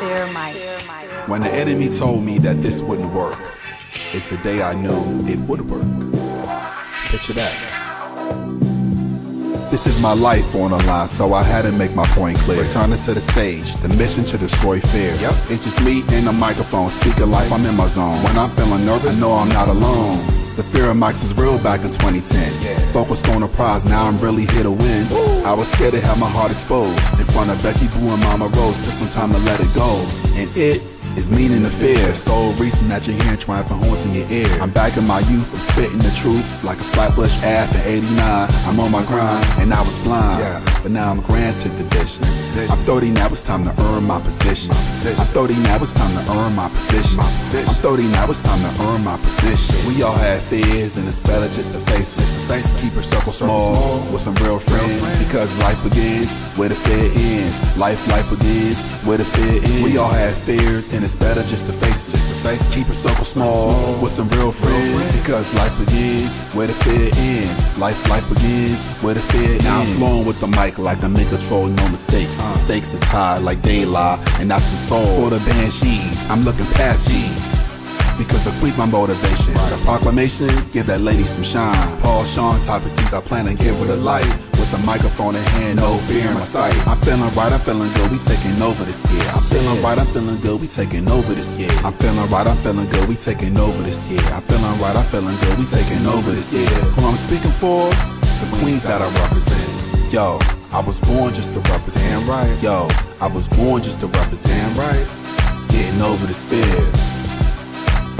When the enemy told me that this wouldn't work, it's the day I knew it would work. Picture that. This is my life on the line, so I had to make my point clear. Returning to the stage, the mission to destroy fear. Yep. It's just me and the microphone, speaking life, I'm in my zone. When I'm feeling nervous, I know I'm not alone. The fear of mics was real back in 2010. Yeah. Focused on the prize, now I'm really here to win. Woo. I was scared to have my heart exposed. In front of Becky Boo and Mama Rose, took some time to let it go. And it is meaning the fear. So recent that you're hearing triumphant horns in your ear. I'm back in my youth, I'm spitting the truth like a Flatbush bush after 89. I'm on my grind, and I was blind. Yeah. But now I'm granted the vision. I'm 30 now, it's time to earn my position. I'm 30 now, it's time to earn my position. I'm 30 now, it's time to earn my position. We all have fears, and it's better just to face it. Keep your circle small with some real friends. Because life begins where the fear ends. Life, life begins where the fear ends. We all have fears, and it's better just to face it. Just to face it. Keep your circle small with some real friends. Because life begins where the fear ends. Life, life begins where the fear ends. Now I'm flowing with the mic like I'm in control, no mistakes. Uh. The stakes is high like daylight, and that's some soul. For the banshees, I'm looking past G's. Because the queen's my motivation. The proclamation, give that lady some shine. Paul Sean, top of seats, I plan to give her the light. With the microphone in hand, no fear in my sight. I'm feeling right, I'm feeling good, we taking over this year. I'm feeling right, I'm feeling good, we taking over this year. I'm feeling right, I'm feeling good, we taking over this year. I'm feeling right, I'm feeling good, we taking over this year. Who I'm speaking for? The queens that I represent. Yo, I was born just to represent. right. Yo, I was born just to represent. right. Getting over this fear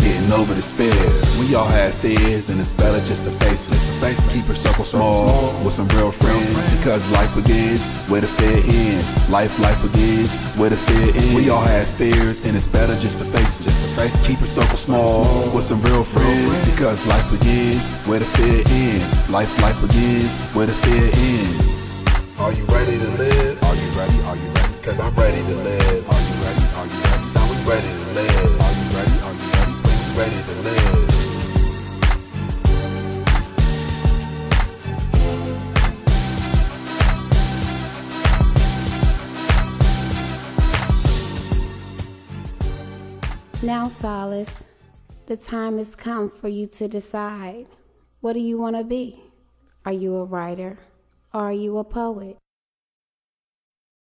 getting over this fear. We all have fears, and it's better just to face it. Just to face it. Keep your circle small, with some real friends. Because life begins where the fear ends. Life, life begins where the fear ends. We all have fears, and it's better just to face it. Just to face it. Keep your circle small, with some real friends. Because life begins where the fear ends. Life, life begins where the fear ends. Are you ready to live? Are you ready? Are you ready? Cause I'm ready to live. Ready? to live. Now, Solace, the time has come for you to decide. What do you want to be? Are you a writer are you a poet?